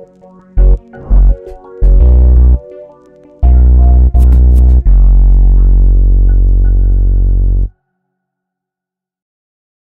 Oh, my God.